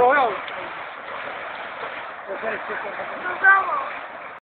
我要，我再去。都让我。